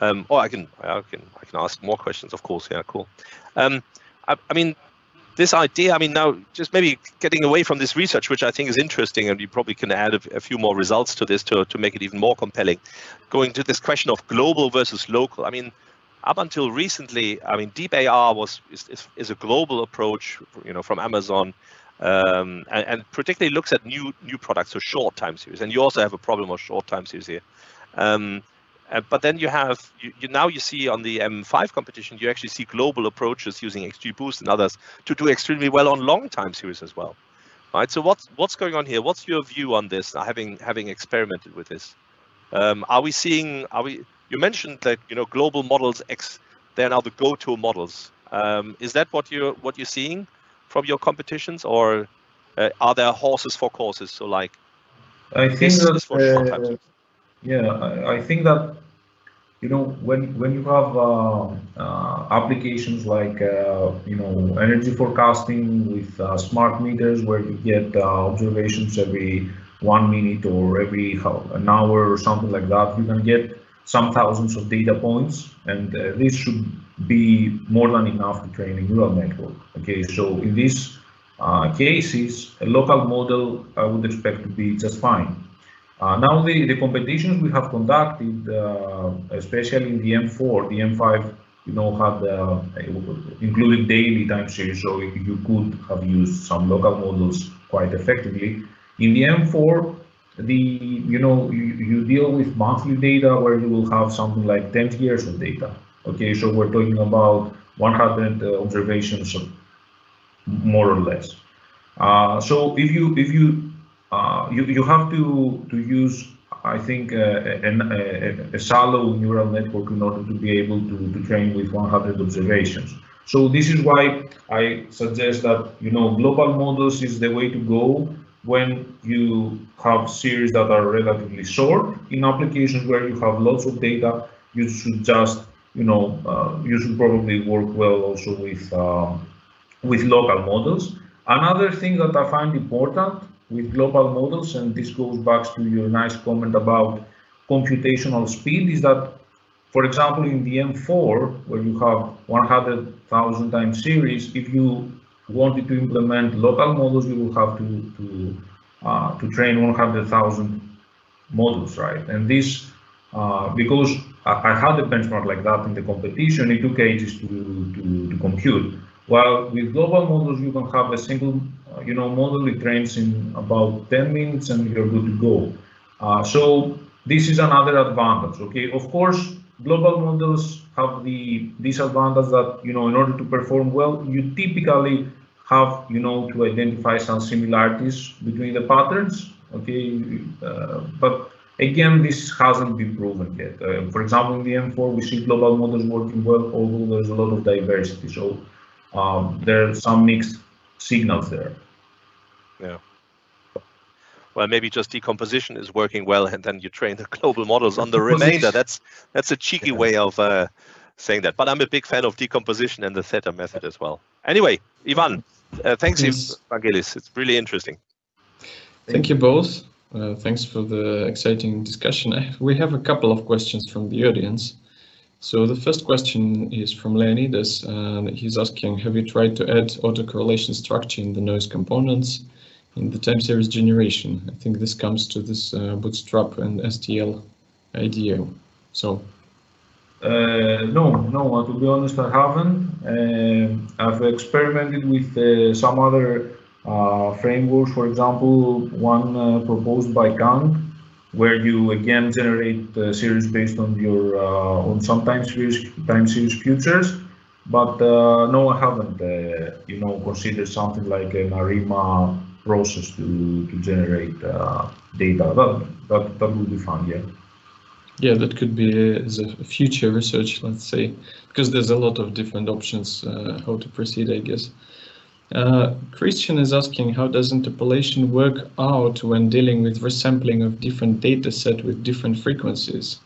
um, or I can I can I can ask more questions, of course. Yeah, cool. Um, I, I mean, this idea, I mean, now just maybe getting away from this research, which I think is interesting, and you probably can add a, a, few more results to this to, to make it even more compelling. Going to this question of global versus local. I mean, up until recently, I mean, DeepAR was is, is, is a global approach, you know, from Amazon, um, and, and, particularly looks at new new products, so short time series. And you also have a problem of short time series here. Um, uh, but then you have you, you, now you see on the M5 competition you actually see global approaches using XGBoost and others to do extremely well on long time series as well, right? So what's what's going on here? What's your view on this? Having having experimented with this, um, are we seeing? Are we? You mentioned that you know global models X they're now the go-to models. Um, is that what you're what you're seeing from your competitions, or uh, are there horses for courses? So like, I think that, uh, yeah, I, I think that you know when when you have uh, uh, applications like uh, you know energy forecasting with uh, smart meters where you get uh, observations every one minute or every an hour or something like that you can get some thousands of data points and uh, this should be more than enough to train a neural network. Okay so in these cases a local model i would expect to be just fine now the, the competitions we have conducted, uh, especially in the M4, the M5, you know, had uh, included daily time series, so you could have used some local models quite effectively. In the M4, the you know you, you deal with monthly data where you will have something like 10 years of data. Okay, so we're talking about 100 uh, observations, more or less. Uh, so if you if you uh, you, you have to, to use, I think, uh, a, a, a, shallow neural network in order to be able to, to train with 100 observations. So this is why I suggest that you know global models is the way to go when you have series that are relatively short. In applications where you have lots of data, you should just you know uh, you should probably work well also with um, with local models. Another thing that I find important with global models, and this goes back to your nice comment about computational speed, is that for example, in the M4, where you have 100,000 time series, if you wanted to implement local models, you will have to to uh, to train 100,000 models, right? And this, uh, because I, I, had a benchmark like that in the competition, it took ages to to, to compute. While with global models, you can have a single, you know, model it trains in about 10 minutes, and you're good to go. Uh, so this is another advantage. Okay, of course global models have the disadvantage that, you know, in order to perform well, you typically have, you know, to identify some similarities between the patterns, okay? Uh, but again, this hasn't been proven yet. Uh, for example, in the M4, we see global models working well, although there's a lot of diversity. So um, there are some mixed signals there. Yeah well maybe just decomposition is working well and then you train the (laughs) global models on the remainder that's that's a cheeky yeah. way of uh, saying that but i'm a big fan of decomposition and the theta method as well anyway ivan uh, thanks yes. Vangelis. it's really interesting thank you both uh, thanks for the exciting discussion we have a couple of questions from the audience so the first question is from Leonidas. and he's asking, have you tried to add autocorrelation structure in the noise components? in the time series generation. I think this comes to this uh, Bootstrap and STL idea. So. Uh, no, no. Uh, to be honest, I haven't. Uh, I've experimented with uh, some other uh, frameworks. For example, one proposed by Kang, where you again generate series based on your on some time series time series features. But no, I haven't. you know, considered something like an ARIMA process to, to generate uh, data. That, that, that would be fun, yeah. Yeah, that could be as a future research, let's say, because there's a lot of different options uh, how to proceed, I guess. Uh, Christian is asking, how does interpolation work out when dealing with resampling of different data set with different frequencies?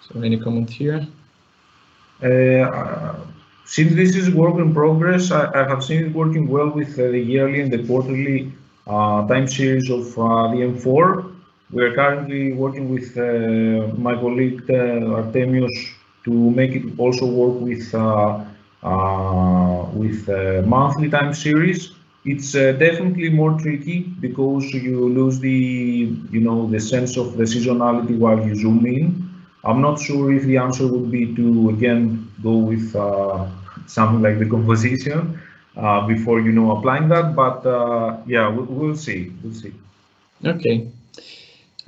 So any comment here? Uh, since this is work in progress, I, I, have seen it working well with uh, the yearly and the quarterly uh, time series of uh, the M4. We are currently working with uh, my colleague Artemios to make it also work with with monthly time series. It's definitely more tricky because you lose the you know the sense of the seasonality while you zoom in. I'm not sure if the answer would be to again go with uh, something like the composition, uh, before you know applying that. But uh, yeah, we'll, we'll, see. We'll see. Okay.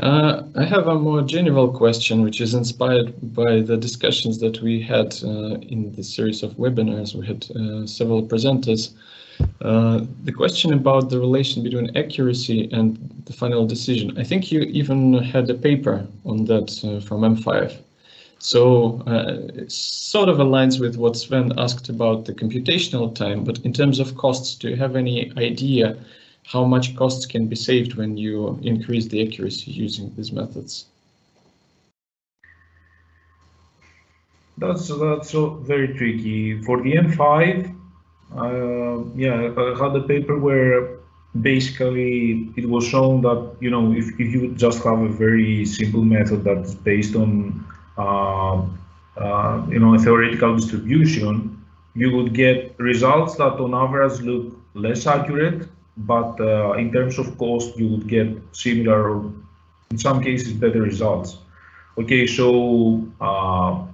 Uh, I have a more general question, which is inspired by the discussions that we had uh, in the series of webinars. We had uh, several presenters. Uh, the question about the relation between accuracy and the final decision. I think you even had a paper on that from M5. So uh, it sort of aligns with what Sven asked about the computational time, but in terms of costs, do you have any idea how much costs can be saved when you increase the accuracy using these methods? That's that's very tricky. For the M5, uh, yeah, I had a paper where basically it was shown that you know if, if you just have a very simple method that's based on uh, uh, you know, a theoretical distribution, you would get results that on average look less accurate, but uh, in terms of cost, you would get similar or in some cases better results. Okay, so uh,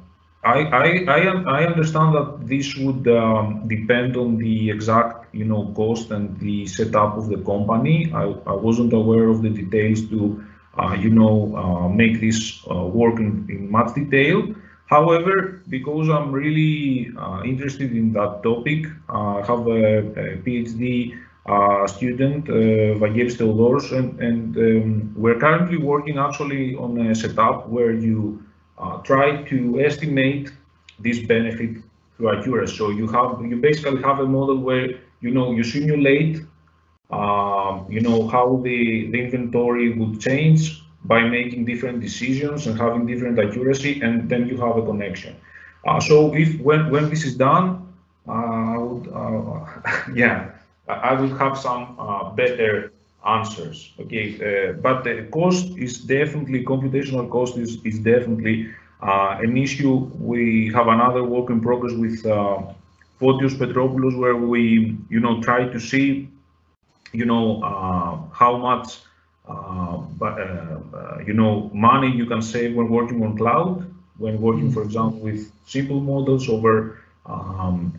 I, I, I, I, understand that this would um, depend on the exact you know cost and the setup of the company. I, I wasn't aware of the details to uh, you know, uh, make this uh, work in, in much detail. However, because I'm really interested in that topic, I have a, a PhD student, uh, Vangelis Theodorou, and, and um, we're currently working actually on a setup where you uh, try to estimate this benefit through accuracy. So you have you basically have a model where you know you simulate um, you know how the, the inventory would change by making different decisions and having different accuracy, and then you have a connection. Uh, so if when when this is done, uh, uh, (laughs) yeah, I will have some uh, better answers. Okay, uh, but the cost is definitely computational cost is is definitely uh, an issue. We have another work in progress with Fotios Petropoulos where we you know try to see you know how much uh, but, uh, uh, you know, money you can save when working on cloud, when working, for example, with simple models over um,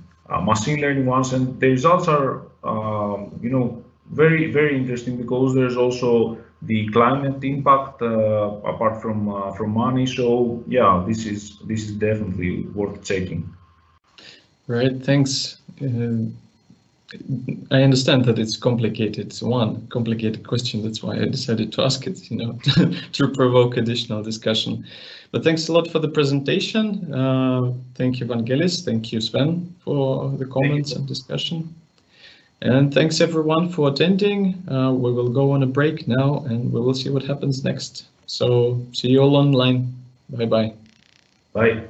machine learning ones, and the results are, um, you know, very very interesting because there's also the climate impact uh, apart from uh, from money. So yeah, this is this is definitely worth checking. Right. Thanks. Uh, I understand that it's complicated. It's one complicated question. That's why I decided to ask it, you know, (laughs) to provoke additional discussion. But thanks a lot for the presentation. Uh, thank you, Vangelis. Thank you, Sven, for the comments and discussion. And thanks everyone for attending. Uh, we will go on a break now and we will see what happens next. So see you all online. Bye-bye. Bye. -bye. Bye.